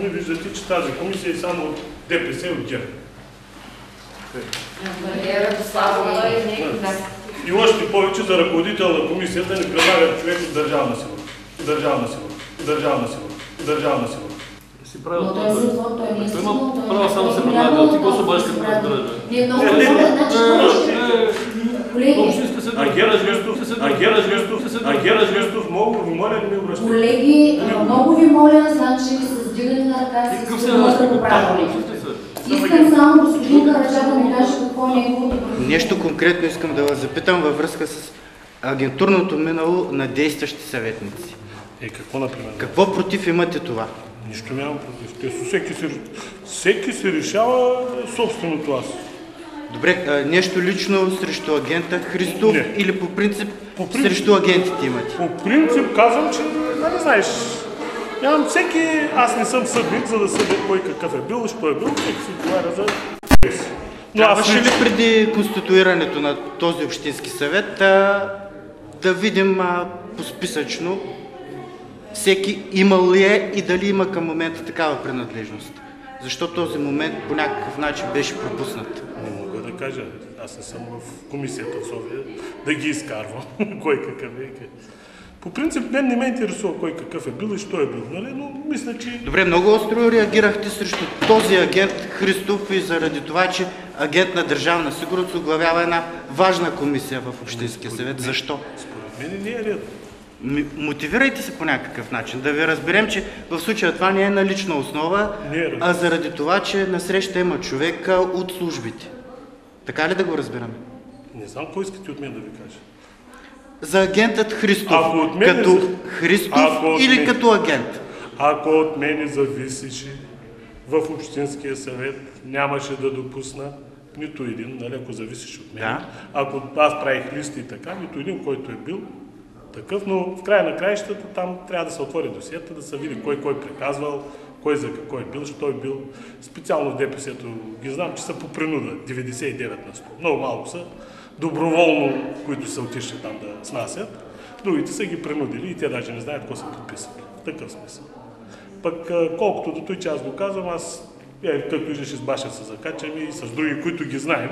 сами виждате, че тази комисия е само от ДПС и от ГЕРБ. И още повече за ръководител на комисията ни предлагат човек от държавна сигурност. Държавна сигурност. Държавна сигурност. Държавна сигурност. Си правил Но той е той не е Той стигнал, има право е само се предлага. Ти бъдеш като което разбираш? Не, не, добре, не. значи може- Колеги, Общинска съд. А Гера Жестов, а Гера Жестов, много ви моля, не ми обръщайте. колеги, много ви моля, значи с вдигане на ръка си да. Общинска съд? Искам само господин Караджа да ми каже какво е неговото. Нещо конкретно искам да вас запитам във връзка с агентурното минало на действащи съветници. Е, какво например? Какво против имате това? Нищо нямам против. Всеки се, всеки се решава собственото аз. Добре, а, нещо лично срещу агента Христов Не. или по принцип, По принцип. срещу агентите имате? По принцип казвам, че, нали знаеш, нямам всеки, аз не съм съдник, за да съдя кой какъв е бил, що е бил, всеки си отговаря за. Но Трябваше ли преди конституирането на този общински съвет а, да видим а, посписъчно всеки имал ли е и дали има към момента такава принадлежност? Защо този момент по някакъв начин беше пропуснат? Кажа. Аз не съм в комисията в София да ги изкарвам. кой какъв е. По принцип, мен не ме интересува кой какъв е бил и що е бил, нали? но мисля, че Добре, много остро реагирахте срещу този агент Христов и заради това, че агент на държавна сигурност оглавява една важна комисия в Общинския съвет. Защо? според мен не е редно. Мотивирайте се по някакъв начин, да ви разберем, че в случая това не е на лична основа, е, а заради това, че насреща има човек а, от службите. Така ли да го разбираме? Не знам кой искате от мен да ви кажа. За агентът Христов, Ако от мен като за- Христов Ако от или мен- като агент? Ако от мене зависеше в Общинския съвет, нямаше да допусна нито един, нали, ако зависеше от мен. Да. Ако аз правих листи и така, нито един, който е бил такъв, но в края на краищата там трябва да се отвори досиета, да се види кой кой приказвал, кой за какво е бил, що е бил. Специално в ДПС-то ги знам, че са по принуда, 99 на 100. Много малко са доброволно, които са отишли там да снасят. Другите са ги принудили и те даже не знаят какво са подписали. В такъв смисъл. Пък колкото до той, че аз го казвам, аз, е, както виждаш, с Башев се закачаме и с други, които ги знаем,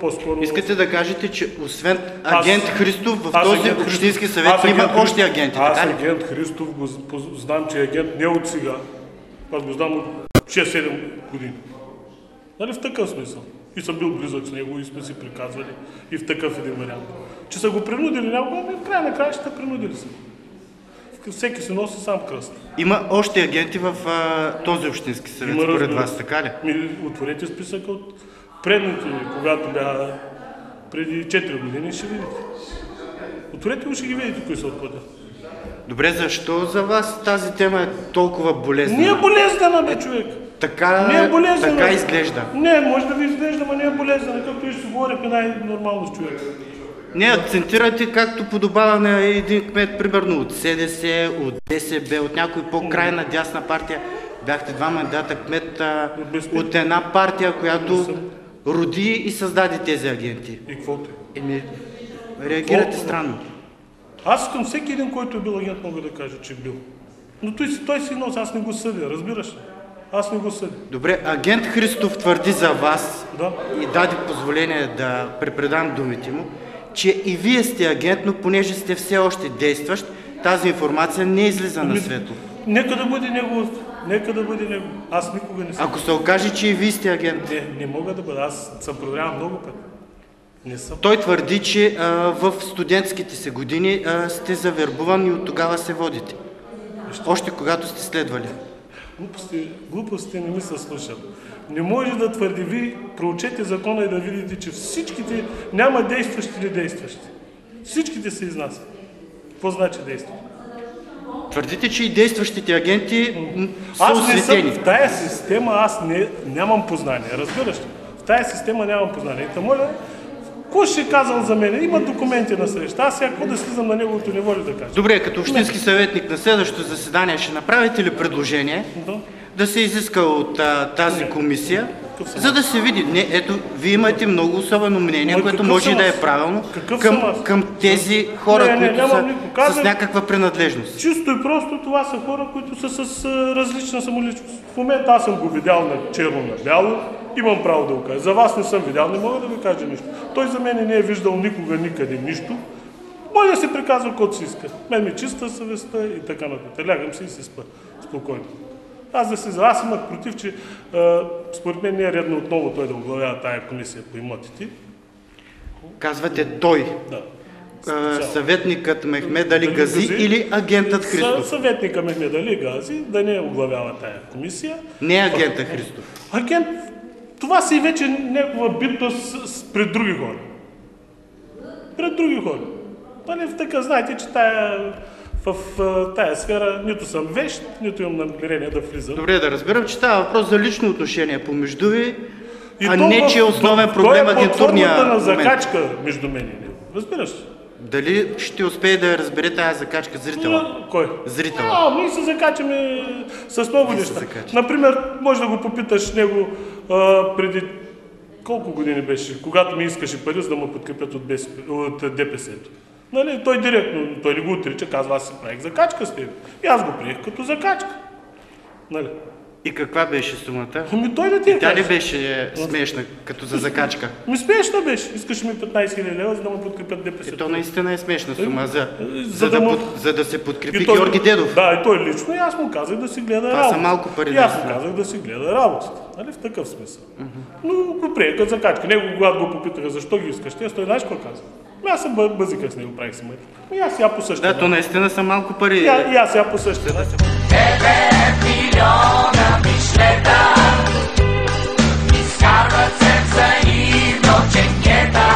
по-скоро... Искате да кажете, че освен Аз- агент Христов в аз този Общински съвет аз има още агенти, Аз ли? агент Христов го знам, че е агент не от сега. Аз го знам от 6-7 години. Нали в такъв смисъл? И съм бил близък с него и сме си приказвали и в такъв един вариант. Че са го принудили някога, ами в края на краищата принудили са. Всеки се носи сам кръст. Има още агенти в а, този Общински съвет, Има, според вас, така ли? Ми, отворете списъка от предните, когато бяха преди 4 години, ще видите. Отворете го, ще ги видите, кои са отходят. Добре, защо за вас тази тема е толкова болезнена? Не е болезнена, бе, човек. Така, Не е болезнена. така изглежда. Не, може да ви изглежда, но не е болезнена, както и ще си говорихме най-нормално с човек. Не, акцентирате както подобава на един кмет, примерно от СДС, от ДСБ, от някой по-крайна дясна партия. Бяхте два мандата кмет От една партия, която роди и създаде тези агенти. И каквото е. Еми, реагирате странно. Аз искам всеки един, който е бил агент, мога да кажа, че е бил. Но той, той си носи, аз не го съдя, разбираш ли? Аз не го съдя. Добре, агент Христов твърди за вас Да. и даде позволение да препредам думите му, че и вие сте агент, но понеже сте все още действащ, тази информация не излиза на Ами, светло. Нека да бъде негов. Нека да бъде негов. Аз никога не съм. Ако се окаже, че и вие сте агент, Не, не мога да бъда. Аз съм проверявал много пъти. Не той твърди, че а, в студентските си години а, сте завербуван и от тогава се водите. Още когато сте следвали. Глупости, глупости не ми се слушат. Не може да твърди, ви проучете закона и да видите, че всичките, няма действащи или действащи. Всичките се изнасят. Какво значи действащи? Твърдите, че и действащите агенти са Аз не съм осветени. в тая система, аз не, нямам познание, разбираш ли? В тая система нямам познание. Те моля, кой ще е казал за мен? Има документи на среща. Аз сега какво да слизам на неговото ниво ли да кажа? Добре, като общински съветник на следващото заседание ще направите ли предложение Да. да се изиска от а, тази Не. комисия За да се види. Не, ето, вие имате много особено мнение, Ма което може и да е правилно към, към тези хора, Не, не, които са никакво. с Казвам- някаква принадлежност. Чисто и просто това са хора, които са с различна самоличност. В момента аз съм го видял на черно на бяло, имам право да го кажа. За вас не съм видял, не мога да ви кажа нищо. Той за мен не е виждал никога никъде нищо. Може да си приказва каквото си иска. Мен ми е чиста съвестта и така нататък. Лягам си и си спа. Спокойно. Аз да се аз имах против, че а, според мен не е редно отново той да оглавява тая комисия по имотите. Казвате той. Да. А, съветникът Мехмед Али Гази Гази? или агентът Христов? Съветника Мехмед Али Гази да не оглавява тая комисия. Не агента Христов. Агент, това си вече някаква битност пред други хора. Пред други хора. Нали, в така, знаете, че тая, в, в тая сфера нито съм вещ, нито имам намерение да влизам. Добре, да разбирам, че става въпрос за лично отношение помежду ви, И а не, че е основен проблем е под агентурния формата на момент. закачка между мен и него. Разбираш? ли? Дали ще успее да разбере тази закачка зрителя? На- Кой? Зрителя. А, ние се закачаме с много се неща. Например, може да го попиташ него а, преди колко години беше, когато ми искаше пари, за да му подкрепят от, БСП, от ДПС-то. Нали, той директно, той не го отрича, казва, аз си правих закачка с теб. И аз го приех като закачка. Нали? И каква беше сумата? Ами той да ти я Тя ли беше смешна, като за закачка? Ми смешна беше. Искаш ми 15 000 лева, за да му подкрепят ДПС. И то наистина е смешна сума, за, За за, да да, му- под, за да се подкрепи той- Георги Дедов. Да, и той лично, и аз му казах да си гледа Това са работата. малко пари, И аз му казах да си гледа работата. Нали, в такъв смисъл. Но го приеха като закачка. Него, когато го попитаха защо ги искаш, те, той знаеш какво каза? Ами аз се бъ- бъзиках с него, правих си мъти. И аз я по същия. Да, то наистина са малко пари. И, аз я по същия. начин. faceta, mi scarpa senza innocenzietta.